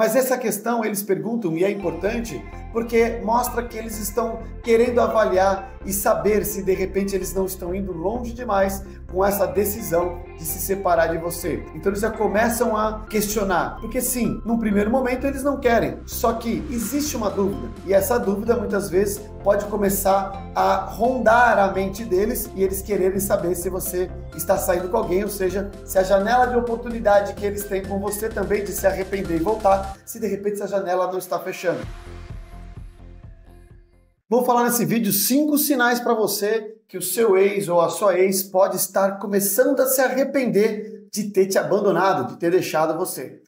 Mas essa questão eles perguntam e é importante porque mostra que eles estão querendo avaliar e saber se de repente eles não estão indo longe demais com essa decisão de se separar de você. Então eles já começam a questionar, porque sim, num primeiro momento eles não querem, só que existe uma dúvida. E essa dúvida muitas vezes pode começar a rondar a mente deles e eles quererem saber se você está saindo com alguém, ou seja, se a janela de oportunidade que eles têm com você também de se arrepender e voltar, se de repente essa janela não está fechando. Vou falar nesse vídeo cinco sinais para você que o seu ex ou a sua ex pode estar começando a se arrepender de ter te abandonado, de ter deixado você.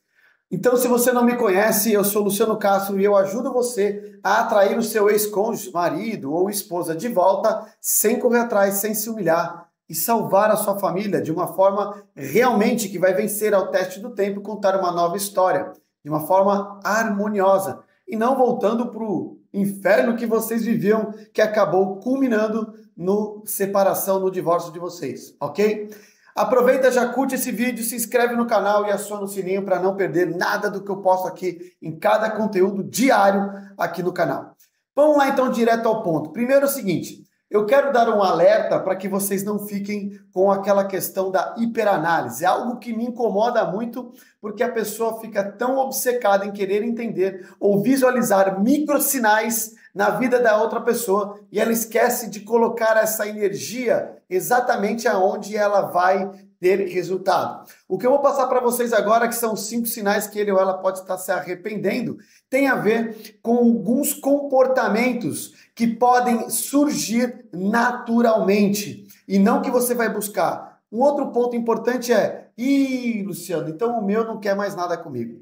Então, se você não me conhece, eu sou Luciano Castro e eu ajudo você a atrair o seu ex-cônjuge, marido ou esposa de volta sem correr atrás, sem se humilhar e salvar a sua família de uma forma realmente que vai vencer ao teste do tempo e contar uma nova história, de uma forma harmoniosa e não voltando para o inferno que vocês viviam, que acabou culminando no separação, no divórcio de vocês, ok? Aproveita, já curte esse vídeo, se inscreve no canal e aciona o sininho para não perder nada do que eu posto aqui em cada conteúdo diário aqui no canal. Vamos lá então direto ao ponto. Primeiro é o seguinte, eu quero dar um alerta para que vocês não fiquem com aquela questão da hiperanálise. É algo que me incomoda muito porque a pessoa fica tão obcecada em querer entender ou visualizar microsinais na vida da outra pessoa e ela esquece de colocar essa energia exatamente aonde ela vai ter resultado. O que eu vou passar para vocês agora, que são cinco sinais que ele ou ela pode estar se arrependendo, tem a ver com alguns comportamentos que podem surgir naturalmente e não que você vai buscar. Um outro ponto importante é: ih, Luciano, então o meu não quer mais nada comigo.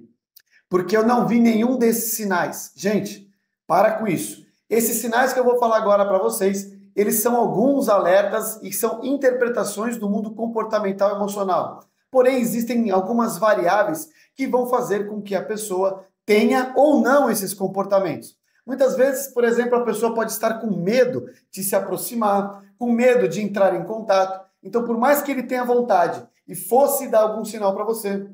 Porque eu não vi nenhum desses sinais. Gente, para com isso. Esses sinais que eu vou falar agora para vocês, eles são alguns alertas e são interpretações do mundo comportamental emocional. Porém, existem algumas variáveis que vão fazer com que a pessoa tenha ou não esses comportamentos. Muitas vezes, por exemplo, a pessoa pode estar com medo de se aproximar, com medo de entrar em contato. Então, por mais que ele tenha vontade e fosse dar algum sinal para você,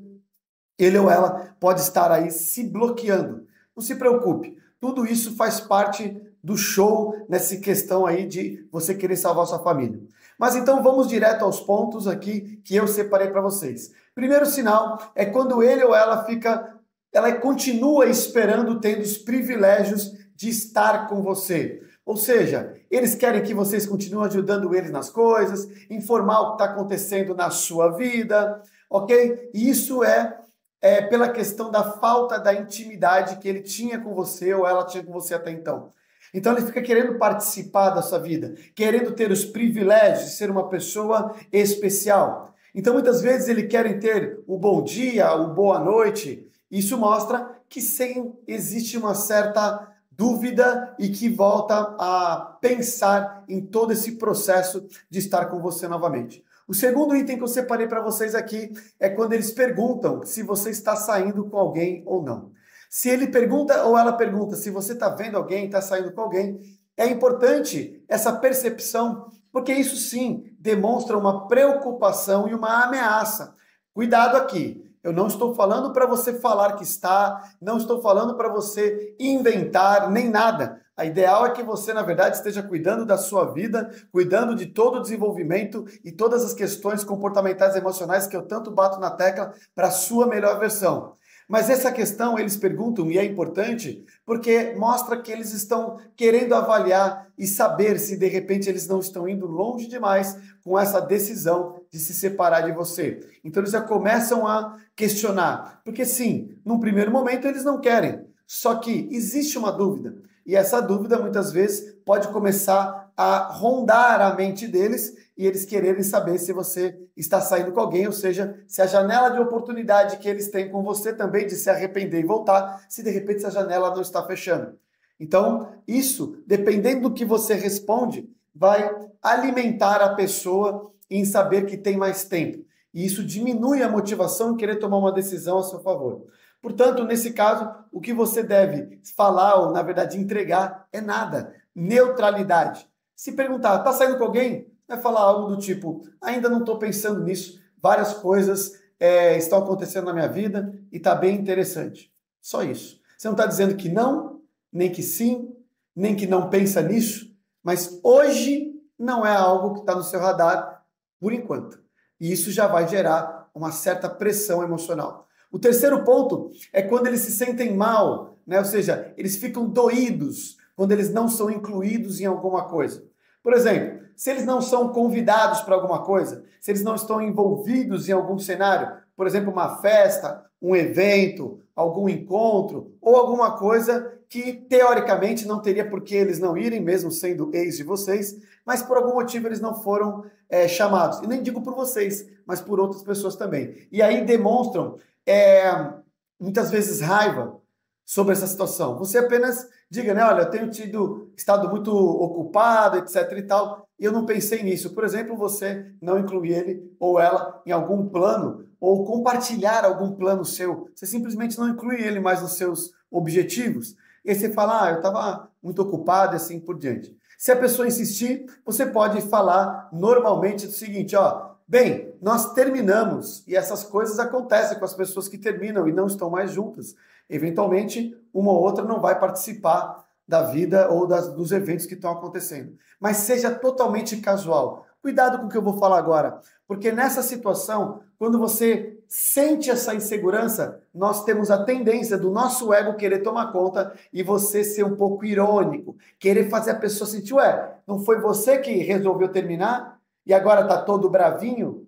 ele ou ela pode estar aí se bloqueando. Não se preocupe, tudo isso faz parte do show nessa questão aí de você querer salvar sua família. Mas então vamos direto aos pontos aqui que eu separei para vocês. Primeiro sinal é quando ele ou ela fica, ela continua esperando tendo os privilégios de estar com você. Ou seja, eles querem que vocês continuem ajudando eles nas coisas, informar o que está acontecendo na sua vida, ok? E isso é, é pela questão da falta da intimidade que ele tinha com você ou ela tinha com você até então. Então ele fica querendo participar da sua vida, querendo ter os privilégios de ser uma pessoa especial. Então muitas vezes ele quer ter o bom dia, o boa noite. Isso mostra que sem existe uma certa dúvida e que volta a pensar em todo esse processo de estar com você novamente. O segundo item que eu separei para vocês aqui é quando eles perguntam se você está saindo com alguém ou não. Se ele pergunta ou ela pergunta se você está vendo alguém, está saindo com alguém, é importante essa percepção, porque isso sim demonstra uma preocupação e uma ameaça. Cuidado aqui. Eu não estou falando para você falar que está, não estou falando para você inventar nem nada. A ideal é que você, na verdade, esteja cuidando da sua vida, cuidando de todo o desenvolvimento e todas as questões comportamentais e emocionais que eu tanto bato na tecla para a sua melhor versão. Mas essa questão eles perguntam e é importante porque mostra que eles estão querendo avaliar e saber se de repente eles não estão indo longe demais com essa decisão de se separar de você. Então eles já começam a questionar, porque sim, num primeiro momento eles não querem, só que existe uma dúvida e essa dúvida muitas vezes pode começar a rondar a mente deles e eles quererem saber se você está saindo com alguém, ou seja, se a janela de oportunidade que eles têm com você também de se arrepender e voltar, se de repente essa janela não está fechando. Então, isso, dependendo do que você responde, vai alimentar a pessoa em saber que tem mais tempo. E isso diminui a motivação em querer tomar uma decisão a seu favor. Portanto, nesse caso, o que você deve falar, ou na verdade entregar, é nada. Neutralidade. Se perguntar, está saindo com alguém? vai falar algo do tipo: ainda não estou pensando nisso, várias coisas é, estão acontecendo na minha vida e está bem interessante. Só isso. Você não está dizendo que não, nem que sim, nem que não pensa nisso, mas hoje não é algo que está no seu radar por enquanto. E isso já vai gerar uma certa pressão emocional. O terceiro ponto é quando eles se sentem mal, né? ou seja, eles ficam doídos quando eles não são incluídos em alguma coisa. Por exemplo, se eles não são convidados para alguma coisa, se eles não estão envolvidos em algum cenário, por exemplo, uma festa, um evento, algum encontro ou alguma coisa que teoricamente não teria por que eles não irem, mesmo sendo ex de vocês, mas por algum motivo eles não foram é, chamados. E nem digo por vocês, mas por outras pessoas também. E aí demonstram é, muitas vezes raiva sobre essa situação. Você apenas diga, né? Olha, eu tenho tido estado muito ocupado, etc. e tal, e eu não pensei nisso. Por exemplo, você não incluir ele ou ela em algum plano ou compartilhar algum plano seu. Você simplesmente não inclui ele mais nos seus objetivos. E aí você fala, ah, eu estava muito ocupado e assim por diante. Se a pessoa insistir, você pode falar normalmente o seguinte, ó, bem, nós terminamos e essas coisas acontecem com as pessoas que terminam e não estão mais juntas. Eventualmente, uma ou outra não vai participar da vida ou das, dos eventos que estão acontecendo. Mas seja totalmente casual. Cuidado com o que eu vou falar agora, porque nessa situação, quando você sente essa insegurança, nós temos a tendência do nosso ego querer tomar conta e você ser um pouco irônico, querer fazer a pessoa sentir, ué, não foi você que resolveu terminar e agora tá todo bravinho?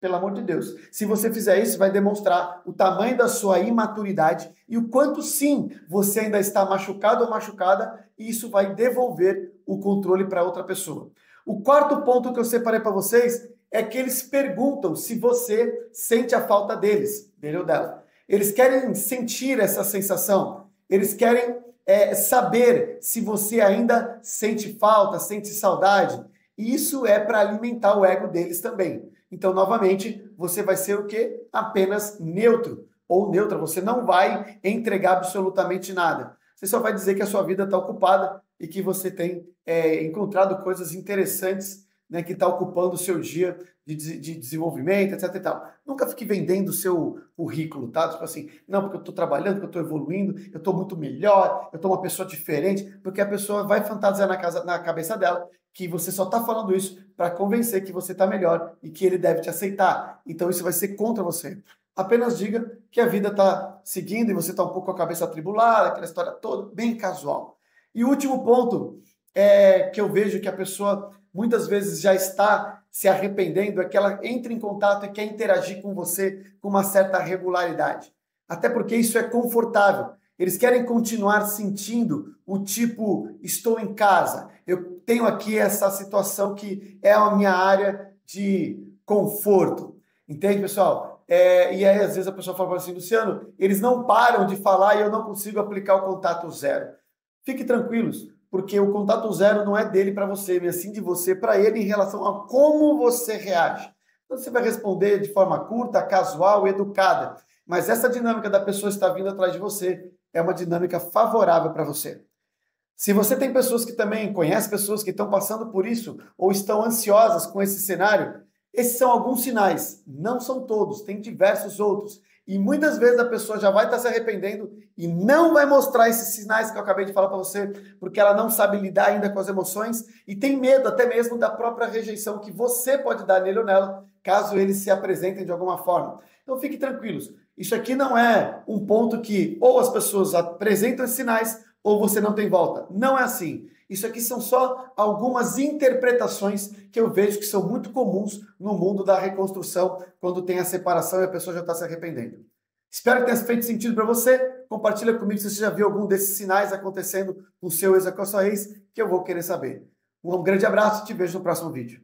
Pelo amor de Deus. Se você fizer isso, vai demonstrar o tamanho da sua imaturidade e o quanto sim você ainda está machucado ou machucada, e isso vai devolver o controle para outra pessoa. O quarto ponto que eu separei para vocês é que eles perguntam se você sente a falta deles, dele ou dela. Eles querem sentir essa sensação, eles querem é, saber se você ainda sente falta, sente saudade. E isso é para alimentar o ego deles também. Então, novamente, você vai ser o quê? Apenas neutro ou neutra. Você não vai entregar absolutamente nada. Você só vai dizer que a sua vida está ocupada e que você tem é, encontrado coisas interessantes né, que está ocupando o seu dia de, de, desenvolvimento, etc e tal. Nunca fique vendendo o seu currículo, tá? Tipo assim, não, porque eu estou trabalhando, porque eu estou evoluindo, eu estou muito melhor, eu estou uma pessoa diferente, porque a pessoa vai fantasiar na, casa, na cabeça dela que você só está falando isso para convencer que você está melhor e que ele deve te aceitar. Então isso vai ser contra você. Apenas diga que a vida está seguindo e você está um pouco com a cabeça atribulada, aquela história toda, bem casual. E o último ponto é que eu vejo que a pessoa muitas vezes já está se arrependendo é que ela entra em contato e quer interagir com você com uma certa regularidade. Até porque isso é confortável. Eles querem continuar sentindo o tipo, estou em casa, eu tenho aqui essa situação que é a minha área de conforto. Entende, pessoal? É, e aí, às vezes, a pessoa fala assim, Luciano, eles não param de falar e eu não consigo aplicar o contato zero. Fique tranquilos, porque o contato zero não é dele para você, mas sim de você para ele em relação a como você reage. Então você vai responder de forma curta, casual, educada. Mas essa dinâmica da pessoa estar vindo atrás de você é uma dinâmica favorável para você. Se você tem pessoas que também conhece pessoas que estão passando por isso ou estão ansiosas com esse cenário, esses são alguns sinais. Não são todos, tem diversos outros. E muitas vezes a pessoa já vai estar se arrependendo e não vai mostrar esses sinais que eu acabei de falar para você, porque ela não sabe lidar ainda com as emoções e tem medo até mesmo da própria rejeição que você pode dar nele ou nela, caso eles se apresentem de alguma forma. Então fiquem tranquilos. Isso aqui não é um ponto que ou as pessoas apresentam sinais ou você não tem volta. Não é assim. Isso aqui são só algumas interpretações que eu vejo que são muito comuns no mundo da reconstrução, quando tem a separação e a pessoa já está se arrependendo. Espero que tenha feito sentido para você. Compartilha comigo se você já viu algum desses sinais acontecendo no seu ex ou com a sua ex, que eu vou querer saber. Um grande abraço e te vejo no próximo vídeo.